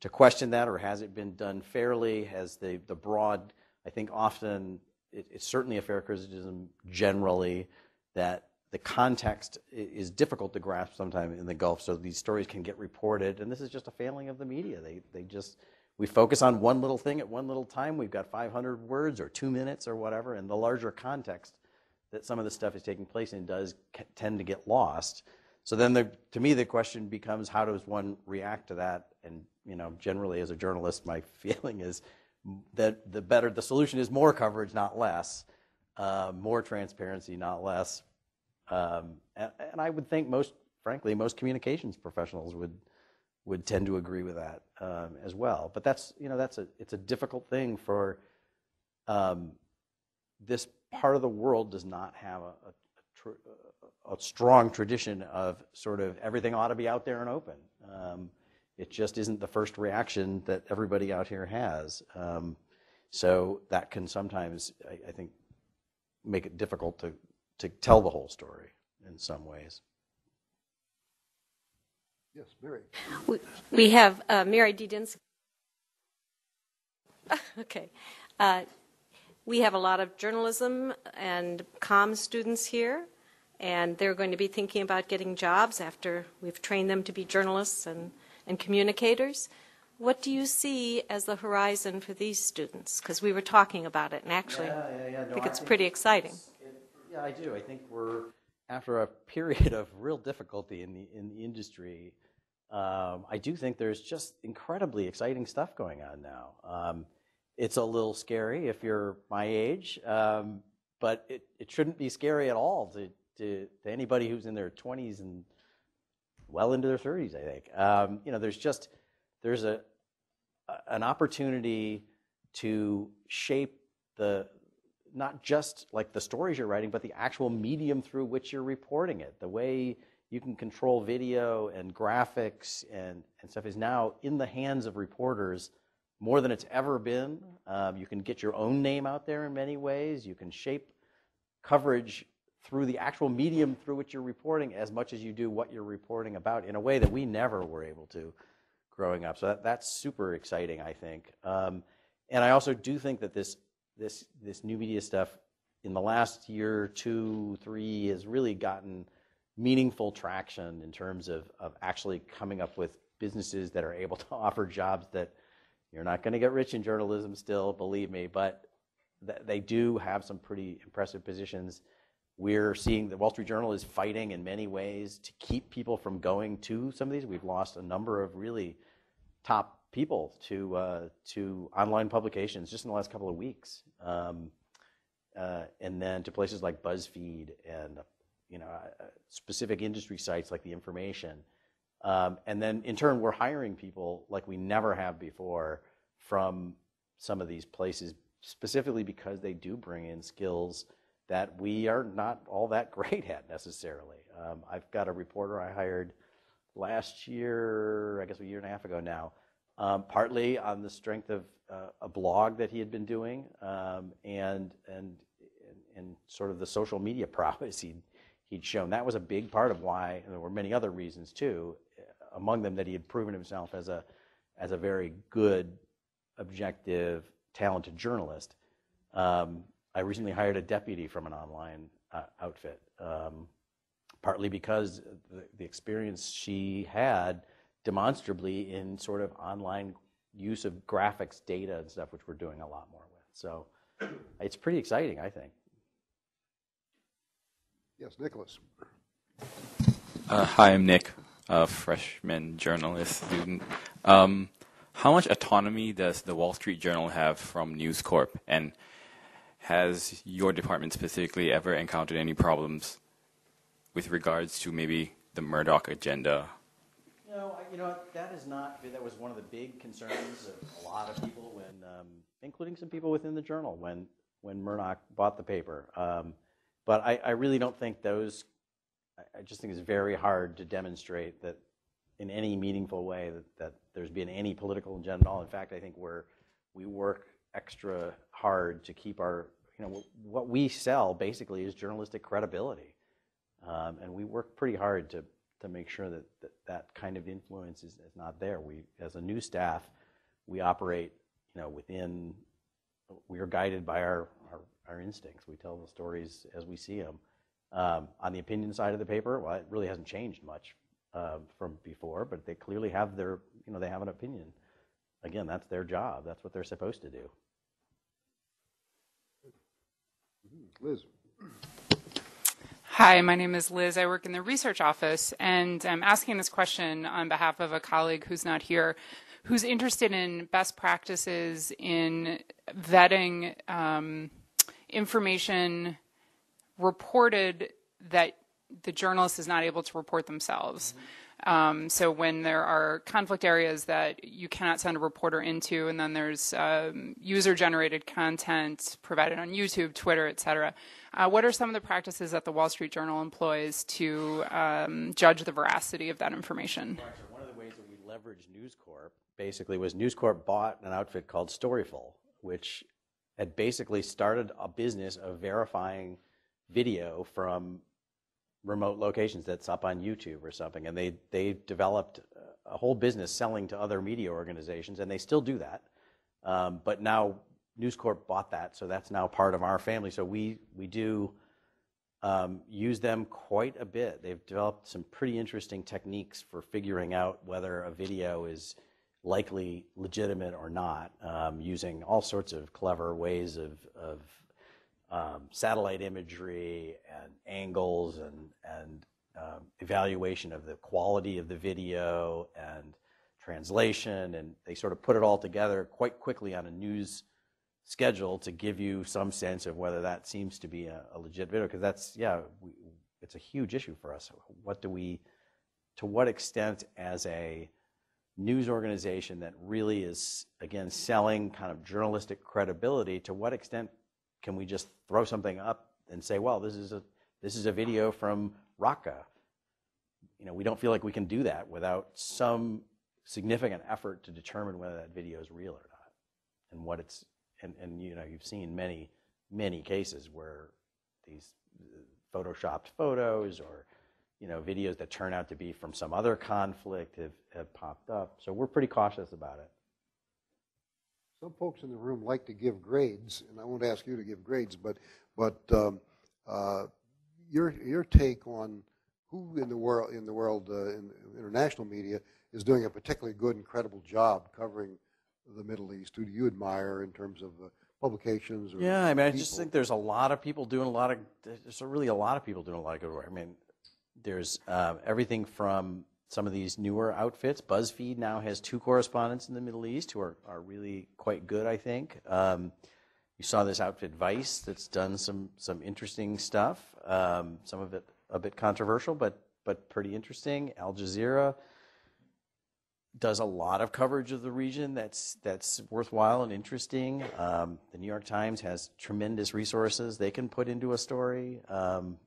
Speaker 2: to question that, or has it been done fairly? Has the, the broad, I think often, it, it's certainly a fair criticism generally that the context is difficult to grasp sometimes in the Gulf, so these stories can get reported, and this is just a failing of the media. They, they just, we focus on one little thing at one little time. We've got 500 words or two minutes or whatever, and the larger context that some of the stuff is taking place in does tend to get lost. So then, the, to me, the question becomes, how does one react to that? And you know, generally, as a journalist, my feeling is that the better the solution is more coverage, not less, uh, more transparency, not less. Um, and, and I would think most, frankly, most communications professionals would would tend to agree with that um, as well. But that's you know that's a it's a difficult thing for um, this part of the world does not have a, a, tr- a strong tradition of sort of everything ought to be out there and open. Um, it just isn't the first reaction that everybody out here has. Um, so that can sometimes, I, I think, make it difficult to, to tell the whole story in some ways.
Speaker 1: Yes, Mary.
Speaker 9: We- We have uh, Mary Dedinsky. Okay. Uh, we have a lot of journalism and comm students here, and they're going to be thinking about getting jobs after we've trained them to be journalists and, and communicators. What do you see as the horizon for these students? Because we were talking about it, and actually,
Speaker 2: Yeah, yeah, yeah. No,
Speaker 9: I think
Speaker 2: I
Speaker 9: it's
Speaker 2: think
Speaker 9: pretty exciting.
Speaker 2: It- Yeah, I do. I think we're after a period of real difficulty in the in the industry. Um, I do think there's just incredibly exciting stuff going on now. Um, it's a little scary if you're my age, um, but it, it shouldn't be scary at all to, to, to anybody who's in their 20s and well into their 30s. I think um, you know there's just there's a a- an opportunity to shape the not just like the stories you're writing, but the actual medium through which you're reporting it. The way you can control video and graphics and, and stuff is now in the hands of reporters more than it's ever been. Um, you can get your own name out there in many ways. You can shape coverage through the actual medium through which you're reporting as much as you do what you're reporting about in a way that we never were able to growing up. So that, that's super exciting, I think. Um, and I also do think that this this this new media stuff in the last year, two, three, has really gotten meaningful traction in terms of of actually coming up with businesses that are able to offer jobs that you're not going to get rich in journalism still, believe me, but th- they do have some pretty impressive positions. We're seeing the Wall Street Journal is fighting in many ways to keep people from going to some of these. We've lost a number of really top people to uh, to online publications just in the last couple of weeks, um, uh, and then to places like BuzzFeed and you know uh, specific industry sites like The Information, um, and then in turn we're hiring people like we never have before from some of these places specifically because they do bring in skills that we are not all that great at necessarily. Um, I've got a reporter I hired last year, I guess a year and a half ago now, um, partly on the strength of uh, a blog that he had been doing um, and, and, and sort of the social media prowess he'd, he'd shown. That was a big part of why, there were many other reasons too, among them that he had proven himself as a, as a very good, objective, talented journalist. Um, I recently hired a deputy from an online uh, outfit, um, partly because the, the experience she had demonstrably in sort of online use of graphics data and stuff, which we're doing a lot more with. So it's pretty exciting, I think.
Speaker 1: Yes, Nicholas.
Speaker 10: Uh, hi, I'm Nick, a freshman journalist student. Um, how much autonomy does the Wall Street Journal have from News Corp? And has your department specifically ever encountered any problems with regards to maybe the Murdoch agenda?
Speaker 2: You know, that is not, that was one of the big concerns of a lot of people when, um, including some people within the journal, when, when Murdoch bought the paper. Um, but I, I really don't think those, I- I just think it's very hard to demonstrate that in any meaningful way that, that there's been any political agenda at all. In fact, I think we're, we work extra hard to keep our, you know, what we sell basically is journalistic credibility. Um, and we work pretty hard to, to make sure that, that that kind of influence is, is not there. We, as a new staff, we operate, you know, within, we are guided by our, our, our instincts. We tell the stories as we see them. Um, on the opinion side of the paper, well, it really hasn't changed much uh, from before, but they clearly have their, you know, they have an opinion. Again, that's their job. That's what they're supposed to do.
Speaker 1: Liz.
Speaker 11: Hi, my name is Liz. I work in the research office, and I'm asking this question on behalf of a colleague who's not here, who's interested in best practices in vetting um, information reported that the journalist is not able to report themselves. Um, so when there are conflict areas that you cannot send a reporter into, and then there's um, user-generated content provided on YouTube, Twitter, et cetera, uh, what are some of the practices that the Wall Street Journal employs to um, judge the veracity of that information?
Speaker 2: One of the ways that we leveraged News Corp basically was News Corp bought an outfit called Storyful, which had basically started a business of verifying video from remote locations that's up on YouTube or something. And they, they developed a whole business selling to other media organizations, and they still do that. Um, but now News Corp bought that, so that's now part of our family. So we we do um, use them quite a bit. They've developed some pretty interesting techniques for figuring out whether a video is likely legitimate or not, um, using all sorts of clever ways of, of um, satellite imagery and angles and, and um, evaluation of the quality of the video and translation. And they sort of put it all together quite quickly on a news schedule to give you some sense of whether that seems to be a, a legit video. Because that's, yeah, we, it's a huge issue for us. What do we, to what extent as a news organization that really is, again, selling kind of journalistic credibility, to what extent can we just throw something up and say, well, this is a, this is a video from Raqqa? You know, we don't feel like we can do that without some significant effort to determine whether that video is real or not and what it's and, and you know you've seen many many cases where these photoshopped photos or you know videos that turn out to be from some other conflict have, have popped up. So we're pretty cautious about it.
Speaker 1: Some folks in the room like to give grades and i won't ask you to give grades but but um, uh, your your take on who in the world in the world uh, in international media is doing a particularly good and credible job covering the Middle East? Who do you admire in terms of uh, publications?
Speaker 2: yeah, I mean, people? I just think there's a lot of people doing a lot of. There's really a lot of people doing a lot of good work. I mean, there's uh, everything from some of these newer outfits. BuzzFeed now has two correspondents in the Middle East who are, are really quite good, I think. Um, you saw this outfit Vice that's done some some interesting stuff. Um, some of it a bit controversial, but but pretty interesting. Al Jazeera does a lot of coverage of the region that's that's worthwhile and interesting. Um, the New York Times has tremendous resources they can put into a story. Um,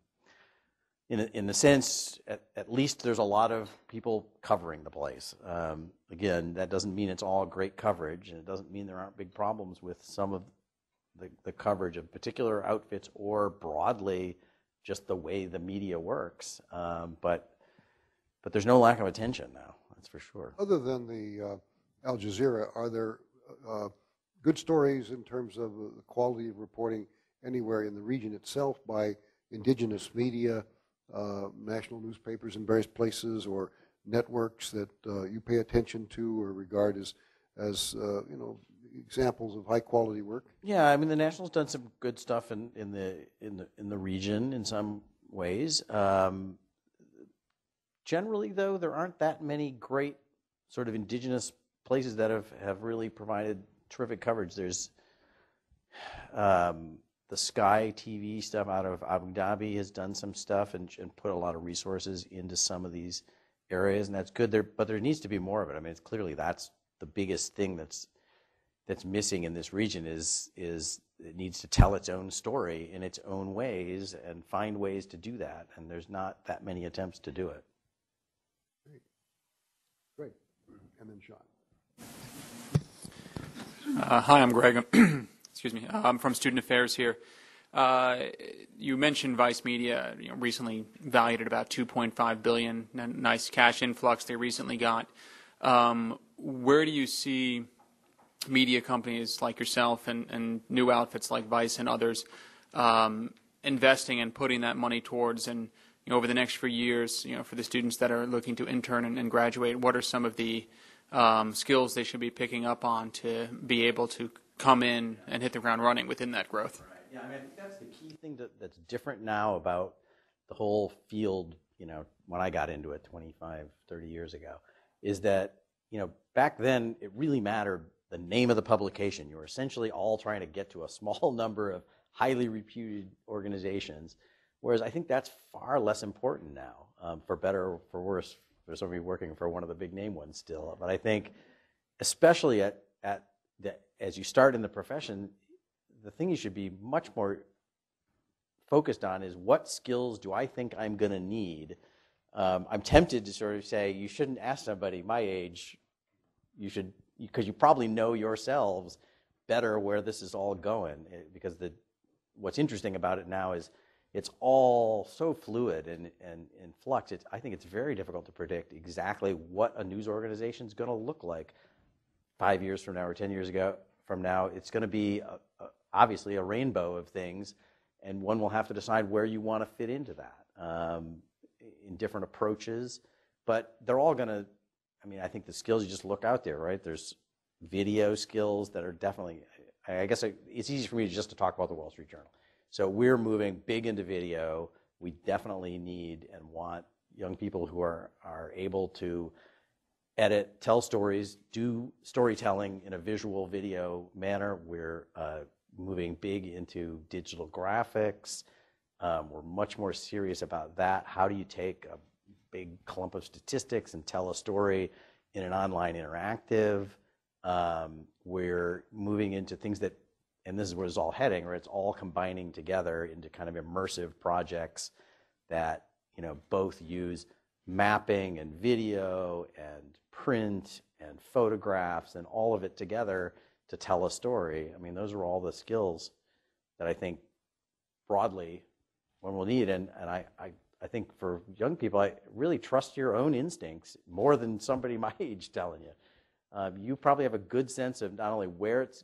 Speaker 2: in a, in a sense, at, at, least there's a lot of people covering the place. Um, again, that doesn't mean it's all great coverage, and it doesn't mean there aren't big problems with some of the, the coverage of particular outfits or broadly just the way the media works. Um, but but there's no lack of attention now that's for sure.
Speaker 1: Other than the uh, Al Jazeera, are there uh, good stories in terms of the quality of reporting anywhere in the region itself by indigenous media, uh, national newspapers in various places, or networks that uh, you pay attention to or regard as, as uh, you know, examples of high quality work?
Speaker 2: Yeah, I mean the National's done some good stuff in, in the in the in the region in some ways. Um, Generally, though, there aren't that many great sort of indigenous places that have, have really provided terrific coverage. There's um, the Sky TV stuff out of Abu Dhabi has done some stuff and, and, put a lot of resources into some of these areas, and that's good. There, but there needs to be more of it. I mean, it's clearly that's the biggest thing that's that's missing in this region is is it needs to tell its own story in its own ways and find ways to do that. And there's not that many attempts to do it.
Speaker 1: And then Sean.
Speaker 12: Uh, hi, I'm Greg. Excuse me. Uh, I'm from Student Affairs here. Uh, you mentioned Vice Media you know, recently valued at about 2.5 billion. Nice cash influx they recently got. Um, where do you see media companies like yourself and, and new outfits like Vice and others um, investing and putting that money towards and you know, over the next few years, you know, for the students that are looking to intern and, and graduate, what are some of the um, skills they should be picking up on to be able to come in and hit the ground running within that growth?
Speaker 2: Right. Yeah, I mean, I think that's the key thing that, that's different now about the whole field, you know, when I got into it 25, 30 years ago, is that, you know, back then it really mattered the name of the publication. You were essentially all trying to get to a small number of highly reputed organizations Whereas I think that's far less important now, um, for better or for worse. There's somebody working for one of the big name ones still. But I think, especially at, at the, as you start in the profession, the thing you should be much more focused on is what skills do I think I'm going to need. Um, I'm tempted to sort of say you shouldn't ask somebody my age. You should because you probably know yourselves better where this is all going. Eh, because the what's interesting about it now is it's all so fluid and, and in flux. It's, I think it's very difficult to predict exactly what a news organization is going to look like five years from now or 10 years ago from now, it's going to be a, a, obviously a rainbow of things, and one will have to decide where you want to fit into that um, in different approaches. But they're all going to, I mean, I think the skills you just look out there, right? There's video skills that are definitely, I guess it's easy for me just to talk about the Wall Street Journal. So we're moving big into video. We definitely need and want young people who are, are able to edit, tell stories, do storytelling in a visual video manner. We're uh, moving big into digital graphics. Um, we're much more serious about that. How do you take a big clump of statistics and tell a story in an online interactive? Um, we're moving into things that, and this is where it's all heading, where it's all combining together into kind of immersive projects that you know both use mapping and video and print and photographs and all of it together to tell a story. I mean, those are all the skills that I think broadly one will need. And, and I, I, I think for young people, I really trust your own instincts more than somebody my age telling you. Um, you probably have a good sense of not only where it's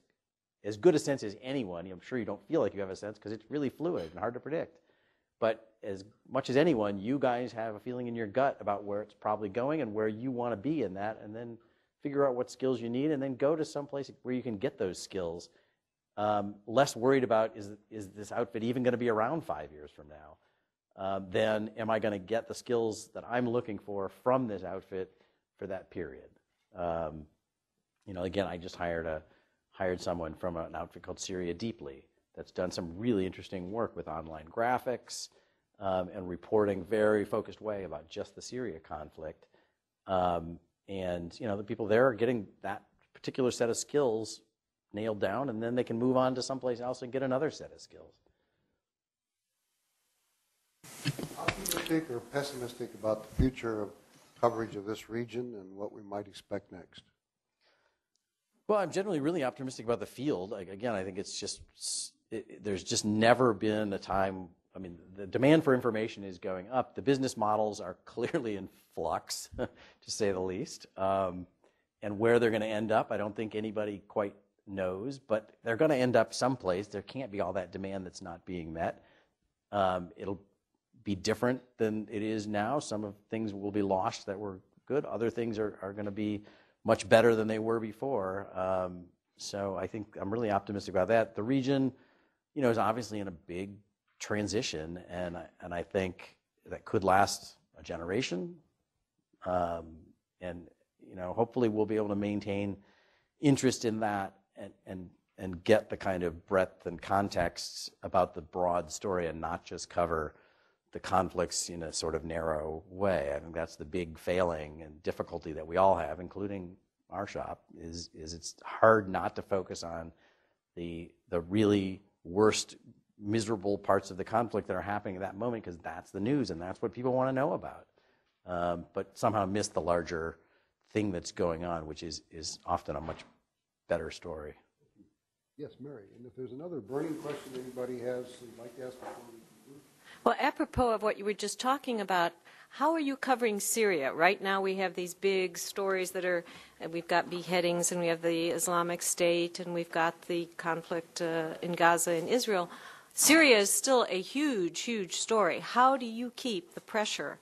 Speaker 2: as good a sense as anyone. I'm sure you don't feel like you have a sense because it's really fluid and hard to predict. But as much as anyone, you guys have a feeling in your gut about where it's probably going and where you want to be in that, and then figure out what skills you need, and then go to some place where you can get those skills. Um, less worried about is, is this outfit even going to be around five years from now? Uh, then am I going to get the skills that I'm looking for from this outfit for that period? Um, you know, again, I just hired a hired someone from an outfit called Syria Deeply that's done some really interesting work with online graphics um, and reporting very focused way about just the Syria conflict. Um, and you know the people there are getting that particular set of skills nailed down, and then they can move on to someplace else and get another set of skills.
Speaker 1: Optimistic or pessimistic about the future of coverage of this region and what we might expect next?
Speaker 2: Well, I'm generally really optimistic about the field. Again, I think it's just it, there's just never been a time. I mean, the demand for information is going up. The business models are clearly in flux, to say the least. Um, and where they're going to end up, I don't think anybody quite knows, but they're going to end up someplace. There can't be all that demand that's not being met. Um, it'll be different than it is now. Some of things will be lost that were good. Other things are, are going to be much better than they were before. Um, so I think I'm really optimistic about that. The region, you know, is obviously in a big transition, and I, and I think that could last a generation. Um, and you know, hopefully, we'll be able to maintain interest in that and and and get the kind of breadth and context about the broad story, and not just cover the conflicts in a sort of narrow way. I think that's the big failing and difficulty that we all have, including our shop, is is it's hard not to focus on the the really worst, miserable parts of the conflict that are happening at that moment because that's the news and that's what people want to know about. Um, but somehow miss the larger thing that's going on, which is, is often a much better story.
Speaker 1: Yes, Mary. And if there's another burning question anybody has, you'd like to ask before we?
Speaker 9: Well, apropos of what you were just talking about, how are you covering Syria? Right now, we have these big stories that are, we've got beheadings, and we have the Islamic State, and we've got the conflict uh, in Gaza and Israel. Syria is still a huge, huge story. How do you keep the pressure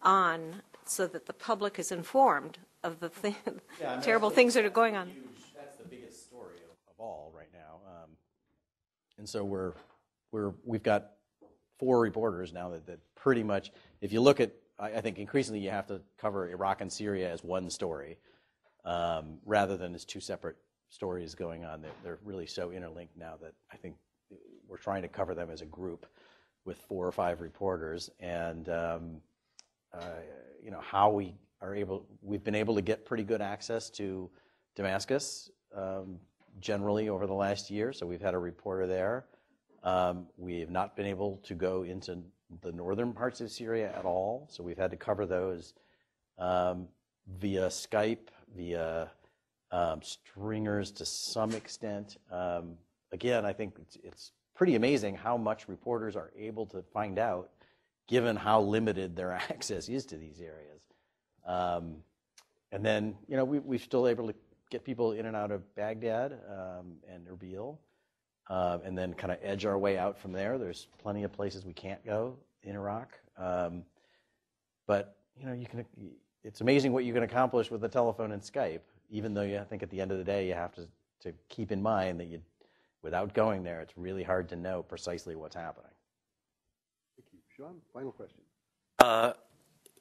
Speaker 9: on so that the public is informed of the th- yeah, I mean, terrible things that are going on?
Speaker 2: Huge, that's the biggest story of, of all right now. Um, and so we're, we're, we've got four reporters now that, that pretty much, if you look at I, I think increasingly you have to cover Iraq and Syria as one story um, rather than as two separate stories going on. They're, they're really so interlinked now that I think we're trying to cover them as a group with four or five reporters. And um, uh, you know how we are able, we've been able to get pretty good access to Damascus um, generally over the last year. So we've had a reporter there. Um, we have not been able to go into the northern parts of Syria at all, so we've had to cover those um, via Skype, via um, stringers to some extent. Again, I think it's, pretty amazing how much reporters are able to find out, given how limited their access is to these areas. And then, you know, we, we're still able to get people in and out of Baghdad and Erbil, uh, and then kind of edge our way out from there. There's plenty of places we can't go in Iraq, um, but you know, you can. It's amazing what you can accomplish with a telephone and Skype. Even though you, I think at the end of the day, you have to to keep in mind that you, without going there, it's really hard to know precisely what's happening.
Speaker 1: Thank you. Sean, final question.
Speaker 3: Uh,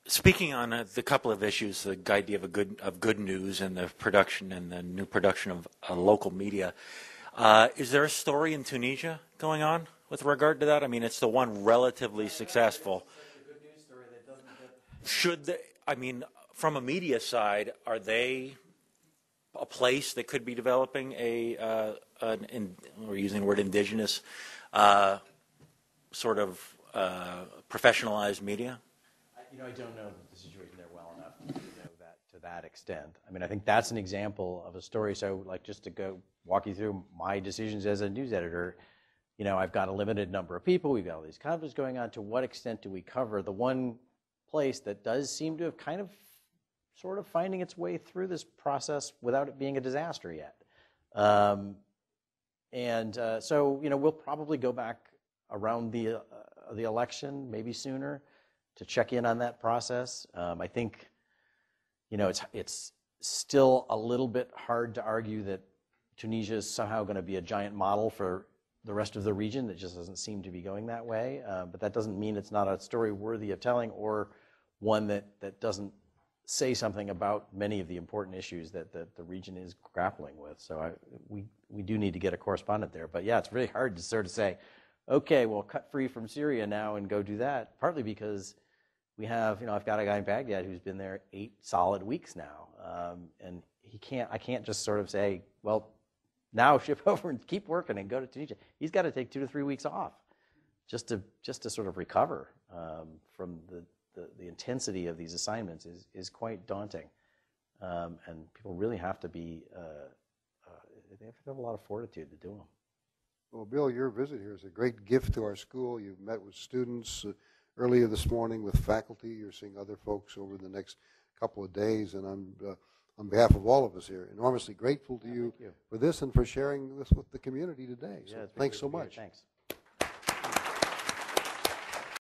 Speaker 3: speaking on uh, the couple of issues, the idea of a good of good news and the production and the new production of uh, local media, uh, is there a story in Tunisia going on with regard to that? I mean, it's the one relatively successful. Should the, I mean, from a media side, are they a place that could be developing a, uh, an, in, we're using the word indigenous, uh, sort of uh, professionalized media?
Speaker 2: You know, I don't know the situation there well enough to know that to that extent. I mean, I think that's an example of a story. So, like, just to go walk you through my decisions as a news editor, you know, I've got a limited number of people. We've got all these conferences going on. To what extent do we cover the one place that does seem to have kind of sort of finding its way through this process without it being a disaster yet. Um, and uh, so, you know, we'll probably go back around the, uh, the election, maybe sooner, to check in on that process. Um, I think, you know, it's, it's still a little bit hard to argue that Tunisia is somehow going to be a giant model for the rest of the region. It just doesn't seem to be going that way. Uh, but that doesn't mean it's not a story worthy of telling or one that, that doesn't say something about many of the important issues that, that the region is grappling with. So I, we, we do need to get a correspondent there. But yeah, it's really hard to sort of say, okay, well, cut free from Syria now and go do that, partly because we have, you know, I've got a guy in Baghdad who's been there eight solid weeks now. Um, and he can't, I can't just sort of say, well, now ship over and keep working and go to Tunisia. He's got to take two to three weeks off just to, just to sort of recover um, from the, the, the intensity of these assignments is, is quite daunting. Um, and people really have to be, uh, uh, they have to have a lot of fortitude to do them.
Speaker 1: Well, Bill, your visit here is a great gift to our school. You've met with students uh, earlier this morning with faculty. You're seeing other folks over the next couple of days, and I'm, uh, on behalf of all of us here, enormously grateful to you,
Speaker 2: you.
Speaker 1: for this and for sharing this with the community today. So
Speaker 2: Yeah,
Speaker 1: thanks so
Speaker 2: to be here.
Speaker 1: much.
Speaker 2: Thanks.